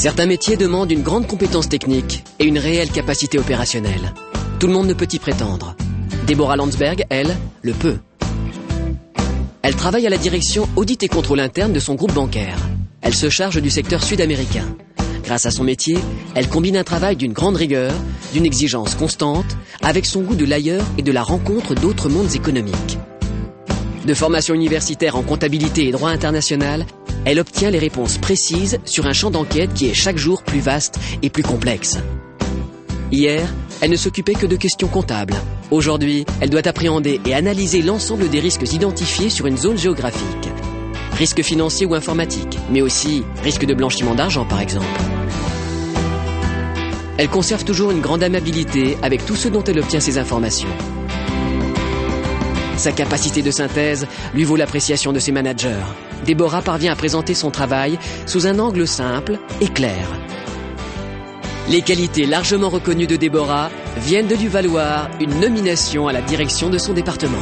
Certains métiers demandent une grande compétence technique et une réelle capacité opérationnelle. Tout le monde ne peut y prétendre. Deborah Landsberg, elle, le peut. Elle travaille à la direction audit et contrôle interne de son groupe bancaire. Elle se charge du secteur sud-américain. Grâce à son métier, elle combine un travail d'une grande rigueur, d'une exigence constante, avec son goût de l'ailleurs et de la rencontre d'autres mondes économiques. De formation universitaire en comptabilité et droit international, elle obtient les réponses précises sur un champ d'enquête qui est chaque jour plus vaste et plus complexe. Hier, elle ne s'occupait que de questions comptables. Aujourd'hui, elle doit appréhender et analyser l'ensemble des risques identifiés sur une zone géographique. Risques financiers ou informatiques, mais aussi risque de blanchiment d'argent par exemple. Elle conserve toujours une grande amabilité avec tous ceux dont elle obtient ses informations. Sa capacité de synthèse lui vaut l'appréciation de ses managers. Déborah parvient à présenter son travail sous un angle simple et clair. Les qualités largement reconnues de Déborah viennent de lui valoir une nomination à la direction de son département.